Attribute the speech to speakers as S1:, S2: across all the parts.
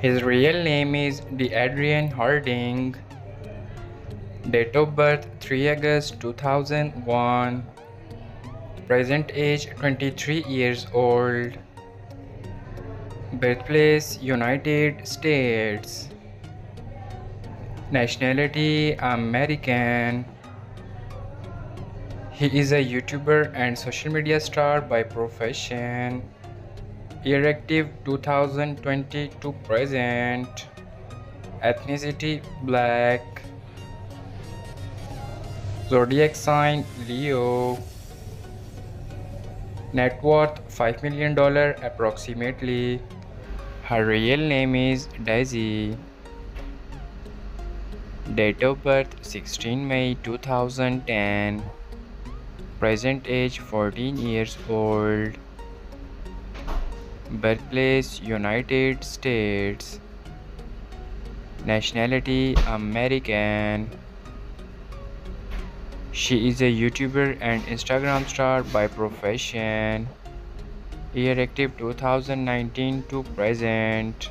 S1: His real name is D'Aydrian Harding. Date of birth 3 August 2001. Present age 23 years old. Birthplace United States. Nationality American. He is a YouTuber and social media star by profession. Year active 2020 to present. Ethnicity black. Zodiac sign Leo. Net worth $5 million approximately. Her real name is Daisy. Date of birth 16 May 2010. Present age 14 years old. Birthplace United States. Nationality American. She is a YouTuber and Instagram star by profession. Year active 2019 to present.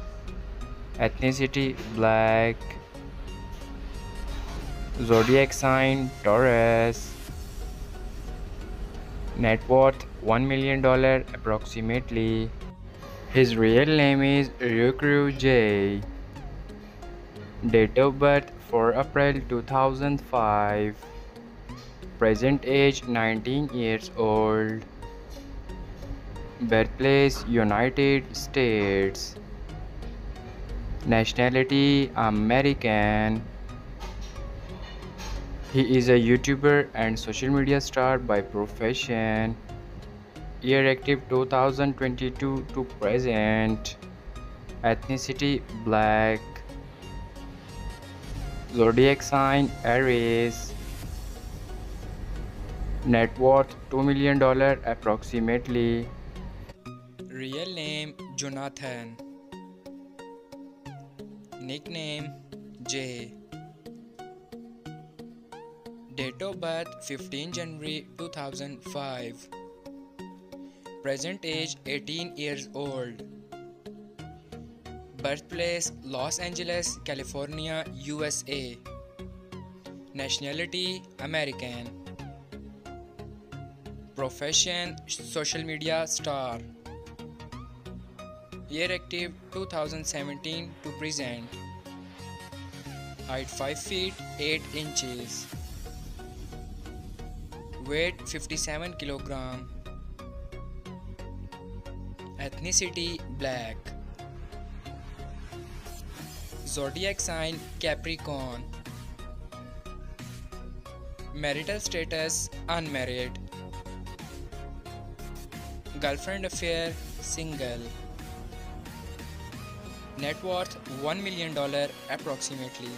S1: Ethnicity black. Zodiac sign Taurus. Net worth $1 million approximately. His real name is Rucrew Jay. Date of birth 4 April 2005 present age 19 years old. Birthplace united states. Nationality american. He is a youtuber and social media star by profession year active 2022 to present ethnicity black zodiac sign aries Net worth $2 million approximately.
S2: Real name Jonathan. Nickname J. Date of birth 15 January 2005. Present age 18 years old. Birthplace Los Angeles, California, USA. Nationality American. Profession Social Media Star Year active 2017 to present Height 5 feet 8 inches Weight 57 kilogram Ethnicity Black. Zodiac sign Capricorn. Marital status Unmarried. Girlfriend affair single. Net worth $1 million approximately